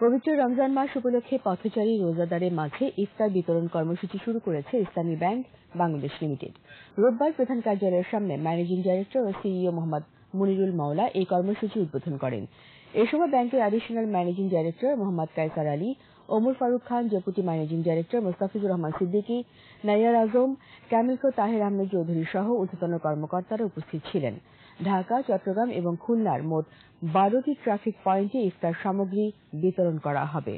পবিত্র রমজান মাস উপলক্ষে পথচারী রোজাদারের মাঝে ইফতার বিতরণ কর্মসূচি শুরু করেছে ইসলামী ব্যাংক বাংলাদেশ লিমিটেড। রোববার প্রধান কার্যালয়ের সামনে ম্যানেজিং ডাইরেক্টর ও সিইও মোহাম্মদ মুনিরুল মাওলা এই কর্মসূচি উদ্বোধন করেন। এ সময় ব্যাংকের additional managing director Mohammad Kaiser Ali, Omar Faruk Khan deputy managing director Mustafizur Rahman Siddiqui, Naiyar Azam, ক্যামিলকো Taher Ahmed Chowdhury সহ ঊর্ধ্বতন কর্মকর্তারা উপস্থিত ছিলেন। ঢাকা, চট্টগ্রাম এবং খুলনার মোট বারোটি ট্রাফিক পয়েন্টে ইফতার সামগ্রী বিতরণ করা হবে।